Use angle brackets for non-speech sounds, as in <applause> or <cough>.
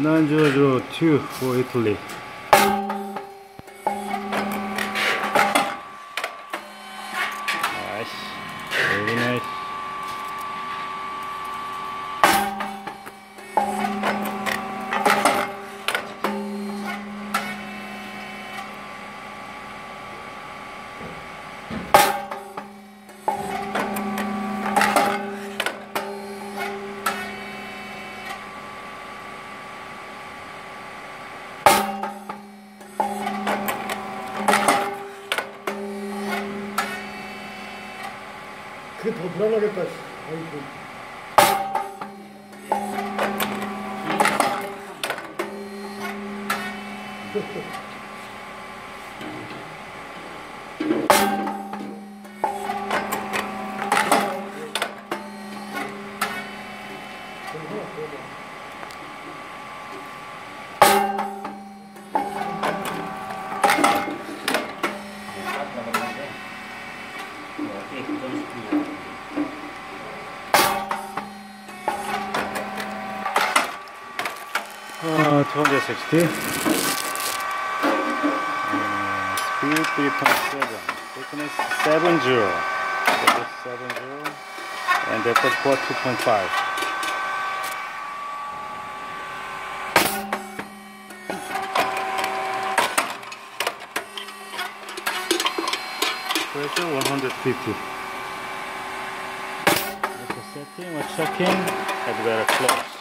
9002 for Italy. Nice. Very nice. 그게 더 불안하겠다. 아이고. <laughs> Uh, 260. Uh, speed 3.7. Thickness 70. Thickness 70. And depth port 2.5. Pressure 150. That's a setting or checking. Had better close.